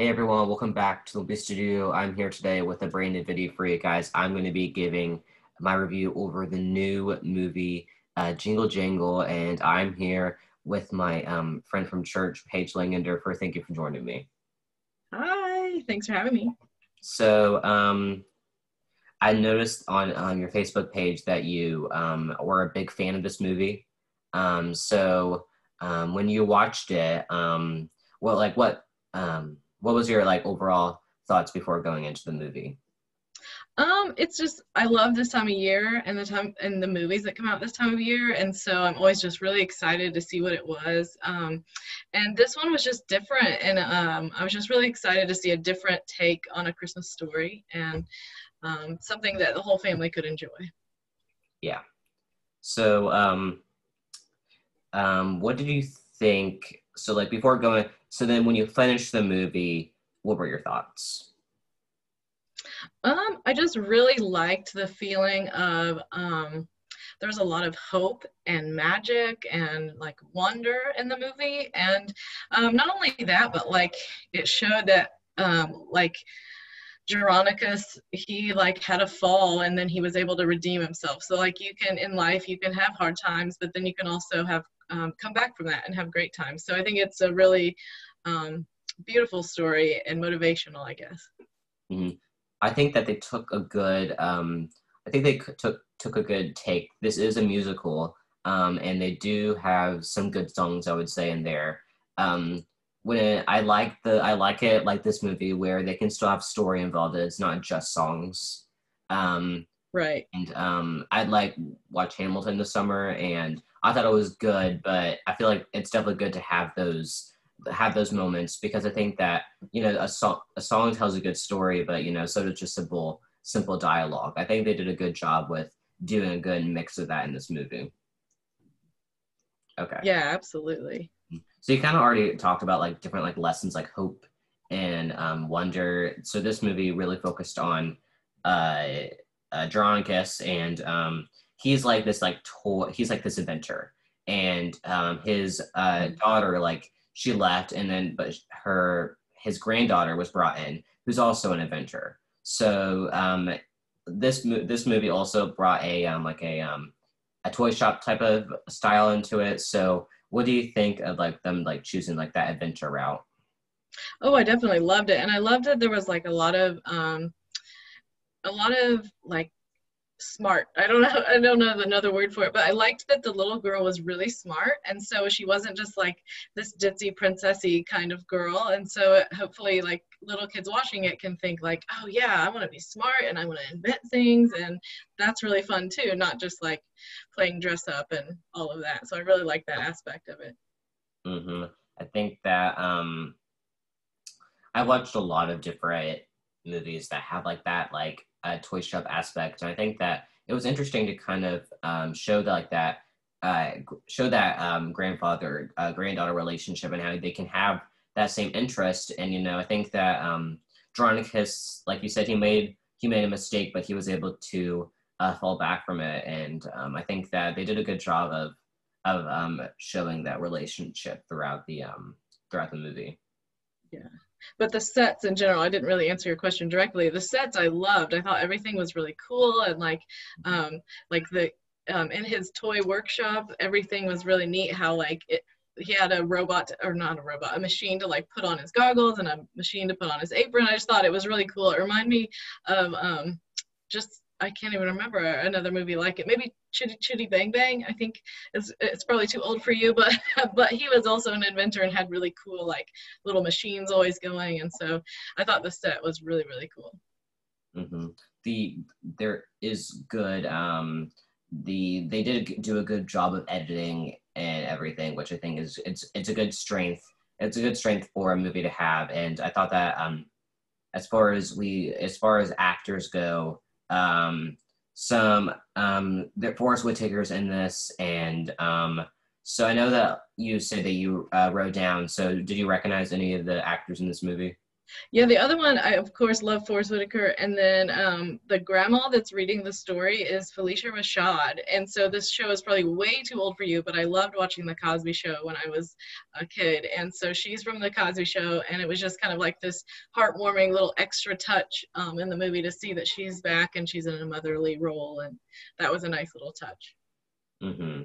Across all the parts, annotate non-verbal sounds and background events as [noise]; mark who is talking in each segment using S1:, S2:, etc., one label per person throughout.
S1: Hey everyone, welcome back to the Wimpy Studio. I'm here today with a brand new video for you guys. I'm going to be giving my review over the new movie uh, Jingle Jangle, and I'm here with my um, friend from church, Paige Langenderfer thank you for joining me.
S2: Hi, thanks for having me.
S1: So, um, I noticed on on your Facebook page that you um, were a big fan of this movie. Um, so, um, when you watched it, um, well, like what um, what was your like overall thoughts before going into the movie?
S2: Um, it's just I love this time of year and the time and the movies that come out this time of year, and so I'm always just really excited to see what it was. Um, and this one was just different, and um, I was just really excited to see a different take on a Christmas story and um, something that the whole family could enjoy.
S1: Yeah. So, um, um, what did you think? So, like before going, so then when you finished the movie, what were your thoughts?
S2: Um, I just really liked the feeling of um, there's a lot of hope and magic and like wonder in the movie, and um, not only that, but like it showed that um, like Jeronicus, he like had a fall and then he was able to redeem himself. So like you can in life you can have hard times, but then you can also have um, come back from that and have great times. So I think it's a really um, beautiful story and motivational, I guess.
S1: Mm-hmm. I think that they took a good. Um, I think they took took a good take. This is a musical, um, and they do have some good songs. I would say in there. Um, when it, I like the I like it like this movie where they can still have story involved. It's not just songs. Um,
S2: right.
S1: And um, I'd like watch Hamilton this summer, and I thought it was good, but I feel like it's definitely good to have those have those moments because I think that you know a song a song tells a good story, but you know so does just simple simple dialogue. I think they did a good job with doing a good mix of that in this movie. Okay.
S2: Yeah, absolutely.
S1: So you kind of already talked about like different like lessons like hope and um, wonder. So this movie really focused on uh, uh and um, he's like this like toy. He's like this inventor. And um, his uh, daughter like she left and then but her his granddaughter was brought in who's also an inventor. So um, this this movie also brought a um, like a um, a toy shop type of style into it. So what do you think of like them like choosing like that adventure route?
S2: Oh i definitely loved it. And i loved that there was like a lot of um a lot of like smart. I don't know. I don't know another word for it, but I liked that the little girl was really smart, and so she wasn't just like this ditzy princessy kind of girl. And so hopefully, like little kids watching it can think like, oh yeah, I want to be smart and I want to invent things, and that's really fun too. Not just like playing dress up and all of that. So I really like that aspect of it.
S1: Mm-hmm. I think that um, I watched a lot of different movies that have like that like a toy shop aspect. And I think that it was interesting to kind of um, show that like that uh, show that um, grandfather uh, granddaughter relationship and how they can have that same interest. And you know, I think that um, Jeronicus, like you said, he made he made a mistake, but he was able to uh, fall back from it. And um, I think that they did a good job of of um, showing that relationship throughout the um, throughout the movie.
S2: Yeah but the sets in general i didn't really answer your question directly. The sets i loved. I thought everything was really cool and like um like the um in his toy workshop everything was really neat how like it he had a robot or not a robot a machine to like put on his goggles and a machine to put on his apron. I just thought it was really cool. It reminded me of um just I can't even remember another movie like it. Maybe Chitty Chitty Bang Bang. I think it's it's probably too old for you, [laughs] but but he was also an inventor and had really cool like little machines always going, and so I thought the set was really really cool.
S1: Mm-hmm. The there is good. Um, the they did do a good job of editing and everything, which I think is it's it's a good strength. It's a good strength for a movie to have, and I thought that um, as far as we as far as actors go um, some um, the Forest Whitakers in this, and um, so I know that you said that you uh, wrote down. So did you recognize any of the actors in this movie?
S2: Yeah, the other one, I of course love Forest Whitaker, and then um, the grandma that's reading the story is Phylicia Rashad, and so this show is probably way too old for you, but I loved watching the Cosby Show when I was a kid, and so she's from the Cosby Show, and it was just kind of like this heartwarming little extra touch um, in the movie to see that she's back and she's in a motherly role, and that was a nice little touch.
S1: Mm-hmm.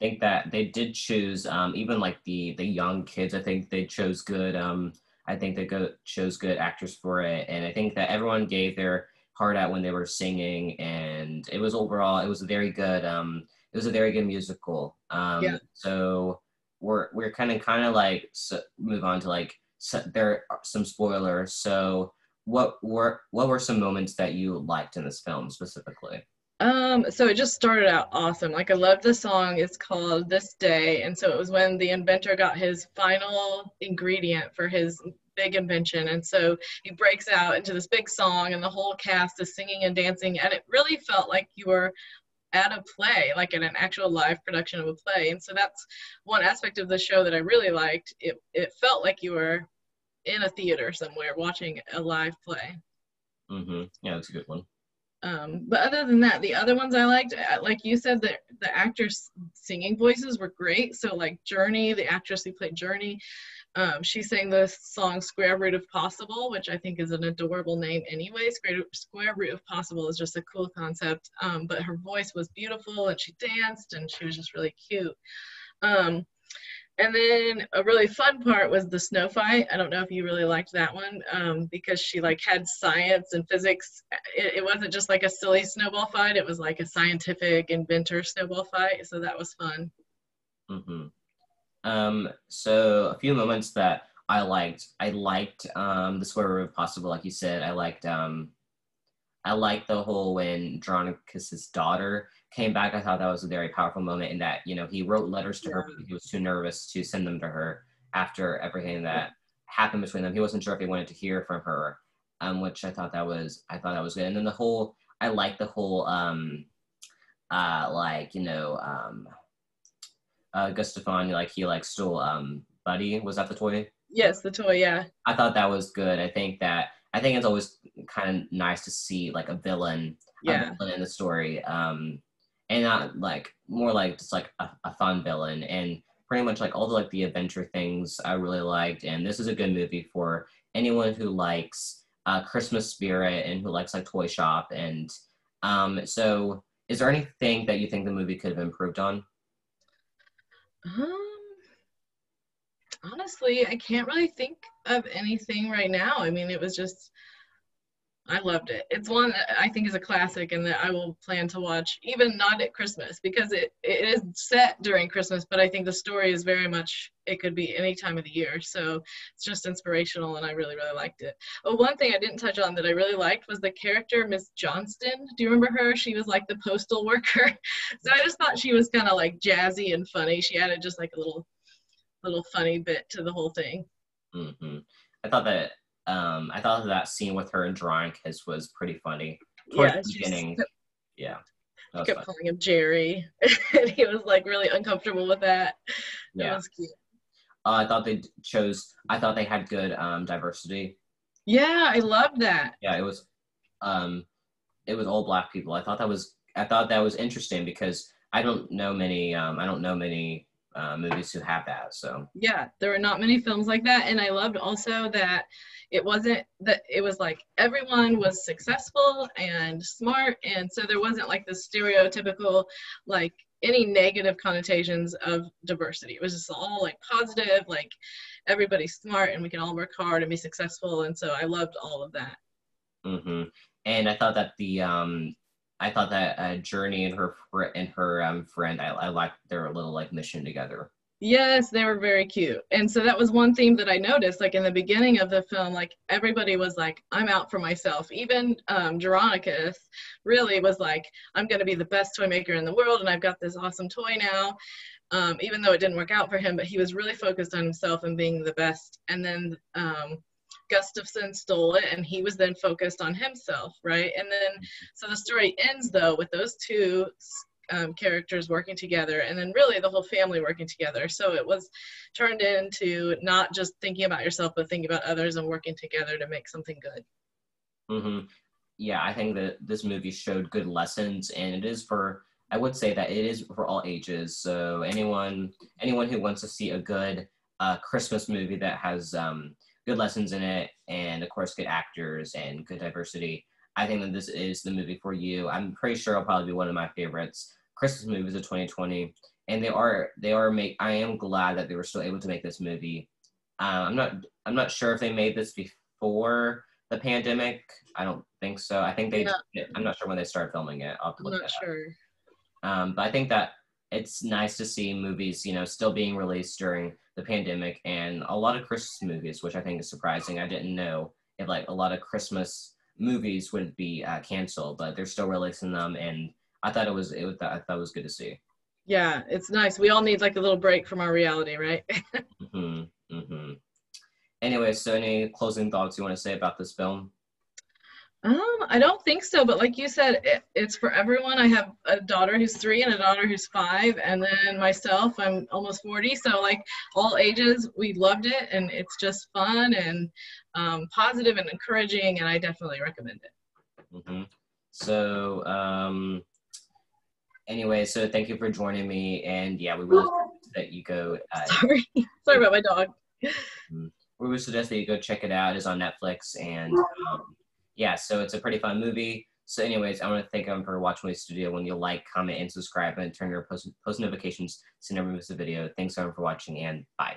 S1: I think that they did choose um, even like the the young kids. I think they chose good. Um, I think they go, chose good actors for it, and I think that everyone gave their heart out when they were singing, and it was overall it was a very good. Um, it was a very good musical. Um, yeah. So we're we're kind of kind of like so move on to like so there are some spoilers. So what were what were some moments that you liked in this film specifically?
S2: Um, so it just started out awesome. Like I love the song. It's called This Day. And so it was when the inventor got his final ingredient for his big invention. And so he breaks out into this big song and the whole cast is singing and dancing. And it really felt like you were at a play, like in an actual live production of a play. And so that's one aspect of the show that I really liked. It it felt like you were in a theater somewhere watching a live play.
S1: Mm-hmm. Yeah, that's a good one.
S2: Um, but other than that, the other ones I liked, like you said, the the actors' singing voices were great. So like Journey, the actress who played Journey, um, she sang the song "Square Root of Possible," which I think is an adorable name anyway. Square, Square Root of Possible is just a cool concept. Um, but her voice was beautiful, and she danced, and she was just really cute. Um, and then a really fun part was the snow fight. I don't know if you really liked that one um, because she like had science and physics. It, it, wasn't just like a silly snowball fight. It was like a scientific inventor snowball fight. So that was fun.
S1: Mm-hmm. Um, so a few moments that I liked. I liked um, the square root of possible, like you said. I liked um, I liked the whole when Andronicus's daughter came back, I thought that was a very powerful moment in that, you know, he wrote letters to her because he was too nervous to send them to her after everything that happened between them. He wasn't sure if he wanted to hear from her, um, which I thought that was, I thought that was good. And then the whole, I like the whole, um, uh, like, you know, um, uh, Gustafson, like he like stole, um, Buddy, was that the toy?
S2: Yes, the toy, yeah.
S1: I thought that was good. I think that, I think it's always kind of nice to see like a villain,
S2: yeah.
S1: a villain in the story. Um, and not like more like just like a, a fun villain and pretty much like all the like the adventure things I really liked. And this is a good movie for anyone who likes uh, Christmas spirit and who likes like toy shop. And um, so, is there anything that you think the movie could have improved on?
S2: Um, honestly, I can't really think of anything right now. I mean, it was just I loved it. It's one that I think is a classic and that I will plan to watch even not at Christmas because it, it is set during Christmas, but I think the story is very much, it could be any time of the year. So it's just inspirational and I really, really liked it. Oh, one thing I didn't touch on that I really liked was the character Miss Johnston. Do you remember her? She was like the postal worker. [laughs] so I just thought she was kind of like jazzy and funny. She added just like a little, little funny bit to the whole thing.
S1: Mm-hmm. I thought that um, I thought that scene with her and Andronicus was pretty funny. Towards yeah, the beginning, kept, yeah.
S2: Kept funny. calling him Jerry, [laughs] and he was like really uncomfortable with that. Yeah, was cute.
S1: Uh, I thought they chose. I thought they had good um, diversity.
S2: Yeah, I love that.
S1: Yeah, it was. Um, it was all black people. I thought that was. I thought that was interesting because I don't know many. Um, I don't know many uh, movies who have that. So
S2: yeah, there were not many films like that, and I loved also that it wasn't that it was like everyone was successful and smart and so there wasn't like the stereotypical like any negative connotations of diversity it was just all like positive like everybody's smart and we can all work hard and be successful and so i loved all of that
S1: mm-hmm. and i thought that the um i thought that uh, journey and her fr- and her um, friend i, I liked their little like mission together
S2: Yes, they were very cute. And so that was one theme that I noticed, like in the beginning of the film, like everybody was like, I'm out for myself. Even um, Andronicus really was like, I'm going to be the best toy maker in the world and I've got this awesome toy now. Um, even though it didn't work out for him, but he was really focused on himself and being the best. And then um, Gustafson stole it and he was then focused on himself, right? And then, so the story ends though with those two um, characters working together and then really the whole family working together so it was turned into not just thinking about yourself but thinking about others and working together to make something good
S1: mm-hmm. yeah i think that this movie showed good lessons and it is for i would say that it is for all ages so anyone anyone who wants to see a good uh, christmas movie that has um, good lessons in it and of course good actors and good diversity I think that this is the movie for you. I'm pretty sure it'll probably be one of my favorites. Christmas movies of 2020, and they are they are make. I am glad that they were still able to make this movie. Um, I'm not I'm not sure if they made this before the pandemic. I don't think so. I think they. Yeah. I'm not sure when they started filming it. I'll have to look
S2: I'm not sure.
S1: Um, but I think that it's nice to see movies, you know, still being released during the pandemic, and a lot of Christmas movies, which I think is surprising. I didn't know if like a lot of Christmas movies would be uh, canceled, but they're still releasing them, and I thought it was it was I thought it was good to see.
S2: Yeah, it's nice. We all need like a little break from our reality, right? [laughs]
S1: mhm. Mhm. Anyway, so any closing thoughts you want to say about this film?
S2: Um, I don't think so, but like you said, it, it's for everyone. I have a daughter who's three and a daughter who's five, and then myself, I'm almost 40. So, like all ages, we loved it, and it's just fun and um, positive and encouraging, and I definitely recommend it.
S1: Mm-hmm. So, um, anyway, so thank you for joining me, and yeah, we really suggest that you go.
S2: Uh, Sorry, [laughs] sorry about my dog.
S1: Mm-hmm. We would suggest that you go check it out. It's on Netflix, and um, yeah, so it's a pretty fun movie. So, anyways, I want to thank everyone for watching my studio. When you like, comment, and subscribe, and turn your post, post notifications so you never miss a video. Thanks everyone for watching, and bye.